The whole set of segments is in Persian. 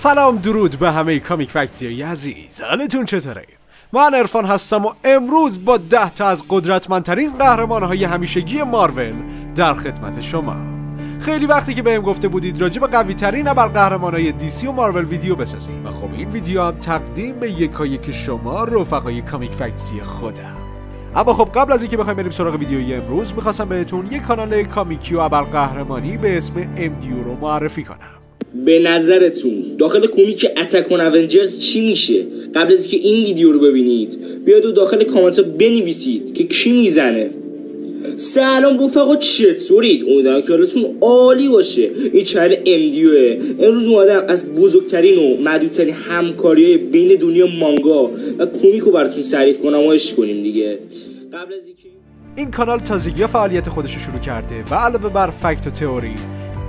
سلام درود به همه کامیک فکتیای عزیز. حالتون چطوره؟ من ارفان هستم و امروز با ده تا از قدرتمندترین قهرمان های همیشگی مارول در خدمت شما. خیلی وقتی که بهم گفته بودید راجع به قوی ترین قهرمان های دیسی و مارول ویدیو بسازیم و خب این ویدیو هم تقدیم به یکایی که شما رفقای کامیک فکتی خودم. اما خب قبل از اینکه بخوایم بریم سراغ ویدیوی امروز می‌خواستم بهتون یک کانال کامیکی و قهرمانی به اسم MDU رو معرفی کنم. به نظرتون. داخل کمیک اتکون اونجرز چی میشه؟ قبل از اینکه این ویدیو رو ببینید بیاید و داخل کامنت ها بنویسید که کی می‌زنه. سلام رفقا چطورید؟ امیدوارم که حالتون عالی باشه. این چهر امدیوه امروز اومدم از بزرگترین و معدودترین همکاری های بین دنیا مانگا و کمیک رو براتون تعریف کنم و کنیم دیگه. قبل از این کانال تازگی فعالیت خودش رو شروع کرده و علاوه بر فکت و تئوری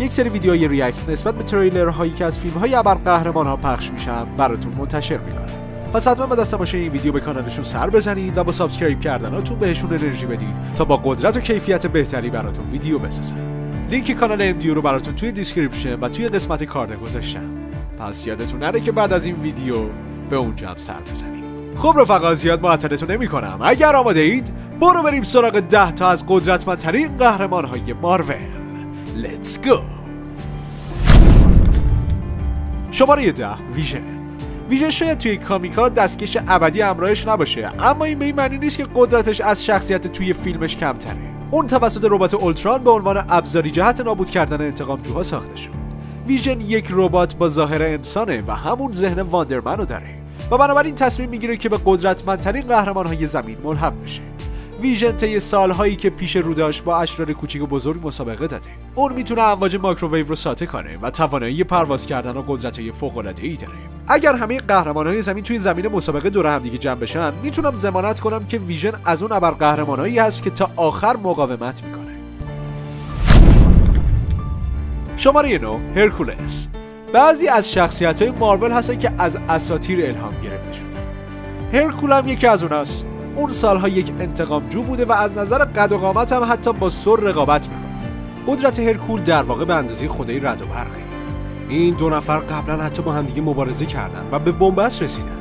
یک سری ویدیوهای react نسبت به تریلر هایی که از فیلم های قهرمان ها پخش میشن براتون منتشر می‌کنه پس حتما بعد از تماشای این ویدیو به کانالشون سر بزنید و با subscribe کردناتون بهشون انرژی بدید تا با قدرت و کیفیت بهتری براتون ویدیو بسازن لینک کانال امدیو رو براتون توی description و توی قسمت کارت گذاشتم. پس یادتون نره که بعد از این ویدیو به اونجا هم سر بزنید. خب رفقا زیاد معطلتون نمی کنم اگر آماده اید برو بریم سراغ ده تا از قدرتمندترین قهرمان های مارول. Let's go. شماره ده ویژن. ویژن شاید توی کامیکا دستکش ابدی همراهش نباشه اما این به این معنی نیست که قدرتش از شخصیت توی فیلمش کمتره. اون توسط ربات اولتران به عنوان ابزاری جهت نابود کردن انتقامجوها ساخته شد. ویژن یک ربات با ظاهر انسانه و همون ذهن واندرمن رو داره. و بنابراین تصمیم می‌گیره که به قدرتمندترین قهرمانهای زمین ملحق بشه. ویژن طی سالهایی که پیش رو داشت با اشرار کوچیک و بزرگ مسابقه داده. اون می‌تونه امواج ماکروویو رو ساطع کنه و توانایی پرواز کردن و قدرت‌های ای داره. اگر همه قهرمانهای زمین توی زمین مسابقه دور هم دیگه جمع بشن می‌تونم ضمانت کنم که ویژن از اون ابر قهرمانایی هست که تا آخر مقاومت می‌کنه. شماره 9 هرکولس. بعضی از شخصیت های مارول هستن که از اساطیر الهام گرفته شدن هرکول هم یکی از اوناست. اون سالها یک انتقامجو بوده و از نظر قد و قامت هم حتی با سر رقابت می‌کنه. قدرت هرکول در واقع به اندازه خدای رد و برقه این دو نفر قبلا حتی با همدیگه مبارزه کردن و به بنبست رسیدن.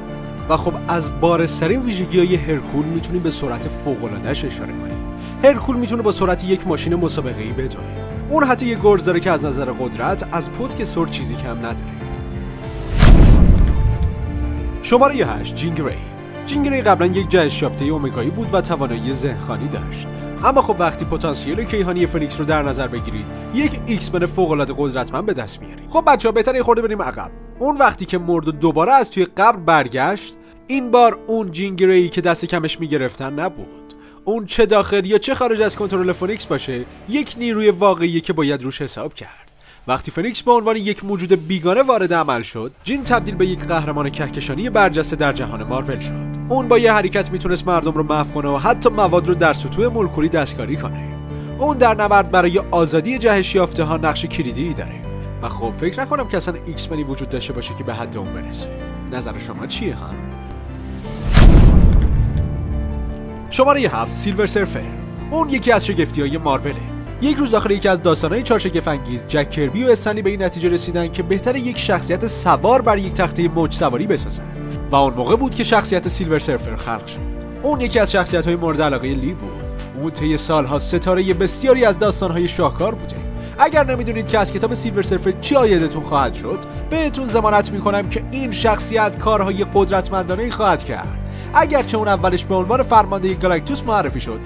و خب از بارسترین ویژگی های هرکول می‌تونیم به سرعت فوق‌العاده‌اش اشاره کنیم. هرکول می‌تونه با سرعت یک ماشین مسابقه ای بدوه اون حتی یه گرز داره که از نظر قدرت از پتک سر چیزی کم نداره. شماره 8 جین گری جین گری قبلا یک جهش یافته اومگایی بود و توانایی ذهنخوانی داشت. اما خب وقتی پتانسیل کیهانی فنیکس رو در نظر بگیرید یک ایکس من فوق العاده قدرتمند به دست میارید. خب بچه‌ها بهتره یه خورده بریم عقب. اون وقتی که مرد و دوباره از توی قبر برگشت این بار اون جین گری که دست کمش می‌گرفتن نبود. اون چه داخل یا چه خارج از کنترل فونیکس باشه یک نیروی واقعی که باید روش حساب کرد. وقتی فنیکس به عنوان یک موجود بیگانه وارد عمل شد جین تبدیل به یک قهرمان کهکشانی برجسته در جهان مارول شد. اون با یه حرکت می‌تونست مردم رو محو کنه و حتی مواد رو در سطوح مولکولی دستکاری کنه. اون در نبرد برای آزادی جهش یافته ها نقش کلیدی داره. و خب فکر نکنم که اصلا ایکس منی وجود داشته باشه که به حد اون برسه. نظر شما چیه هم شماره هفت سیلور سرفر. اون یکی از شگفتی های ماروله. یک روز داخل یکی از داستانهای چارشگف انگیز جک کربی و استنلی به این نتیجه رسیدن که بهتر یک شخصیت سوار بر یک تخته موج سواری بسازن. و اون موقع بود که شخصیت سیلور سرفر خلق شد. اون یکی از شخصیت های مورد علاقه لی بود. اون طی سالها ستاره بسیاری از داستانهای شاهکار بوده. اگر نمی‌دونید که از کتاب سیلور سرفر چی آیدتون خواهد شد بهتون ضمانت می‌کنم که این شخصیت کارهای قدرتمندانه خواهد کرد. اگرچه اون اولش به عنوان فرمانده گالاکتوس معرفی شد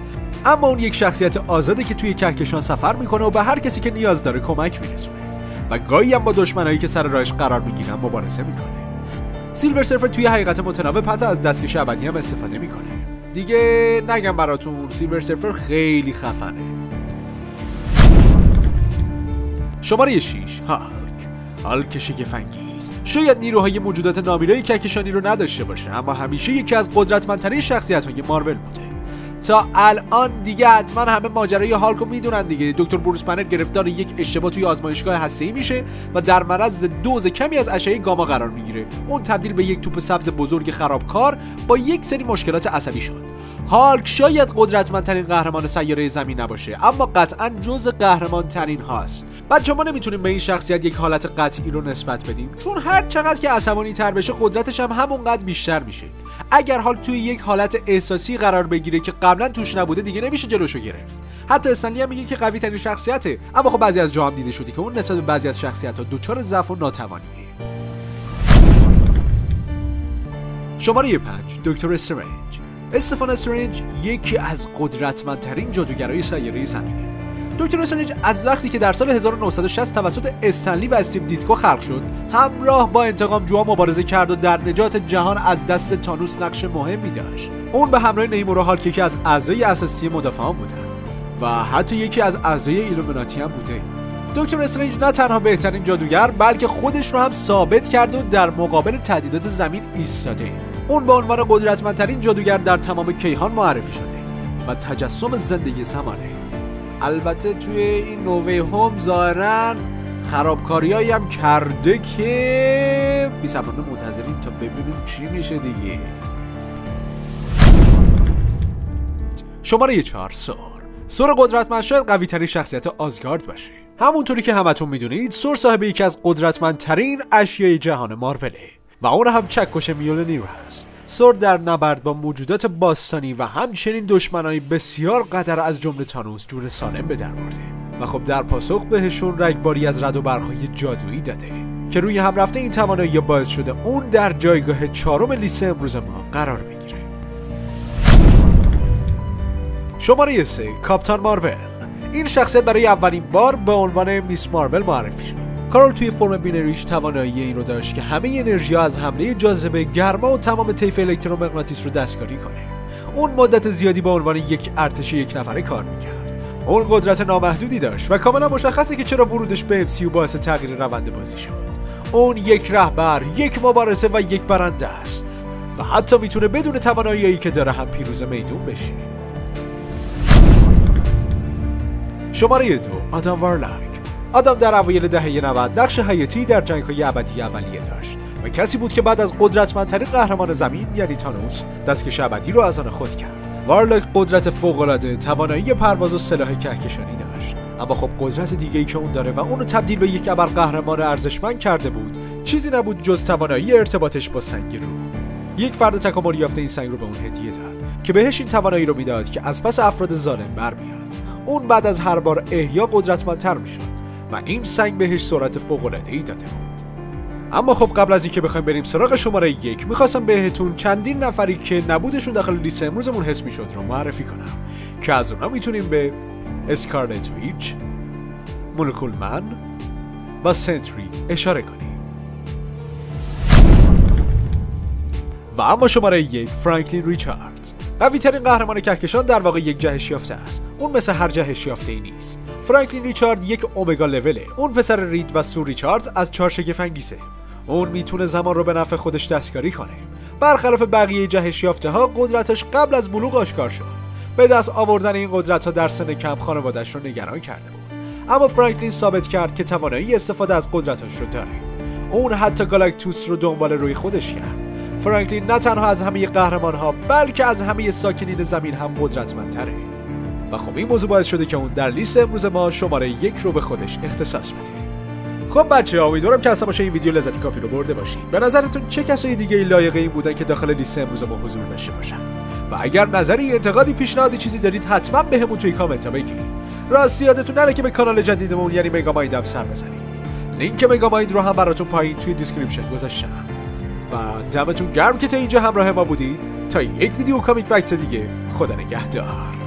اما اون یک شخصیت آزاده که توی کهکشان سفر می‌کنه و به هر کسی که نیاز داره کمک میرسونه. و گاهی هم با دشمنایی که سر راهش قرار می‌گیرن مبارزه می‌کنه. سیلور سرفر توی حقیقت متناوب حتی از دستکش ابدی هم استفاده می‌کنه. دیگه نگم براتون سیلور سرفر خیلی خفنه. شماره 6 هالک. هالک شگفنگیز شاید نیروهای موجودات نامیرای کهکشانی رو نداشته باشه اما همیشه یکی از قدرتمندترین شخصیت های مارول بوده. تا الان دیگه حتما همه ماجرای هالکو می‌دونن دیگه. دکتر بروس بنر گرفتار یک اشتباه توی آزمایشگاه هسته‌ای میشه و در معرض دوز کمی از اشعه گاما قرار می‌گیره. اون تبدیل به یک توپ سبز بزرگ خرابکار با یک سری مشکلات عصبی شد. هالک شاید قدرتمندترین قهرمان سیاره زمین نباشه اما قطعا جز قهرمان ترین هاست. بچه ما نمی‌تونیم به این شخصیت یک حالت قطعی رو نسبت بدیم چون هر چقدر که عصبانی تر بشه قدرتش هم همونقدر بیشتر میشه. اگر هالک توی یک حالت احساسی قرار بگیره که قبلا توش نبوده دیگه نمیشه جلوشو گرفت. حتی استن لی هم میگه که قوی ترین شخصیته اما خب بعضی از جا دیده شده که اون نسبت به بعضی از شخصیت ها دچار ضعف و ناتوانیه. شماره 5 دکتر استرنج. استفان استرنج یکی از قدرتمندترین جادوگرای سیاره زمینه. دکتر استرنج از وقتی که در سال 1960 توسط استن لی و استیو دیتکو خلق شد همراه با انتقام جوها مبارزه کرد و در نجات جهان از دست تانوس نقش مهمی داشت. اون به همراه نیمورو هالک یکی از اعضای اساسی مدافعان بوده و حتی یکی از اعضای ایلومیناتی هم بوده. دکتر استرنج نه تنها بهترین جادوگر بلکه خودش رو هم ثابت کرد و در مقابل تهدیدات زمین ایستاده. اون به عنوان قدرتمندترین جادوگر در تمام کیهان معرفی شده و تجسم زندگی زمانه. البته توی این نووی هوم ظاهرا خرابکاریایی هم کرده که بی منتظریم تا ببینیم چی میشه دیگه. شماره چهار سور سور قدرتمند شاید قوی ترین شخصیت آزگارد باشه. همونطوری که همتون می‌دونید سور صاحب یکی از قدرتمندترین اشیای جهان ماروله و اون هم چکش میولنیر هست. سور در نبرد با موجودات باستانی و همچنین دشمنانی بسیار قدر از جمله تانوس جون سالم به در برده. و خب در پاسخ بهشون رگباری از رد و برخهای جادویی داده که روی هم رفته این توانایی باعث شده اون در جایگاه چهارم لیست امروز ما قرار بگیره. شماره 3 کاپتان مارول. این شخصیت برای اولین بار به عنوان میس مارول معرفی شد. کارول توی فرم بینریش توانایی این رو داشت که همه انرژی از حمله جاذبه گرما و تمام طیف الکترومغناطیس رو دستکاری کنه. اون مدت زیادی به عنوان یک ارتش یک نفره کار می‌کرد. اون قدرت نامحدودی داشت و کاملا مشخصه که چرا ورودش به MCU باعث تغییر روند بازی شد. اون یک رهبر یک مبارزه و یک برنده است. و حتی می‌تونه بدون توانایی که داره هم پیروز میدون بشه. شماره دو آدم وارلاک آدم در اوایل دهه 90 نقش حیاتی در جنگ های ابدی اولیه داشت و کسی بود که بعد از قدرتمندترین قهرمان زمین یعنی تانوس دستکش ابدی رو از آن خود کرد. وارلاک قدرت فوقالعاده توانایی پرواز و سلاح کهکشانی داشت. اما خب قدرت دیگه ای که اون داره و اونو تبدیل به یک ابر قهرمان ارزشمند کرده بود چیزی نبود جز توانایی ارتباطش با سنگ رو. یک فرد تکامل یافته این سنگ رو به اون هدیه داد که بهش این توانایی رو می‌داد که از پس افراد ظالم برمیاد. اون بعد از هر بار احیا قدرتمندتر می‌شد. و این سنگ بهش سرعت ای داده بود. اما خب قبل از اینکه بخوایم بریم سراغ شماره یک می‌خواستم بهتون چندین نفری که نبودشون داخل لیست امروزمون حس می‌شد رو معرفی کنم که از اونها می‌تونیم به اسکارلت ویچ مونوکول من و سنتری اشاره کنیم. و اما شماره یک فرانکلین ریچاردز قوی ترین قهرمان کهکشان در واقع یک جهش یافته است. اون مثل هر جهش یافته ای نیست. فرانکلین ریچارد یک اومگا لوله اون پسر رید و سو ریچارد از چهار شگفنگیزه اون می‌تونه زمان رو به نفع خودش دستکاری کنه. برخلاف بقیه جهش یافته ها قدرتش قبل از بلوغ آشکار شد. به دست آوردن این قدرت ها در سن کم خانوادش رو نگران کرده بود. اما فرانکلین ثابت کرد که توانایی استفاده از قدرتش رو داره. اون حتی گالاکتوس رو دنبال روی خودش کرد. فرانکلین نه تنها از همه قهرمان ها بلکه از همه ساکنین زمین هم قدرتمندتره. و خب این موضوع باعث شده که اون در لیست امروز ما شماره یک رو به خودش اختصاص بده. خب بچه‌ها امیدوارم که از تماشای این ویدیو لذت کافی رو برده باشید. به نظرتون چه کسایی دیگه لایق این بودن که داخل لیست امروز ما حضور داشته باشن؟ و اگر نظری انتقادی پیشنهادی چیزی دارید حتما بهمون توی کامنت ها بگید. راستی یادتون نره که به کانال جدیدمون یعنی مگامایند هم سر بزنید. لینک مگامایند رو هم براتون پایین توی description گذاشتم. و دمتون گرم که تا اینجا همراه ما بودید. تا یک ویدیو کامیک فکس دیگه خدا نگهدار.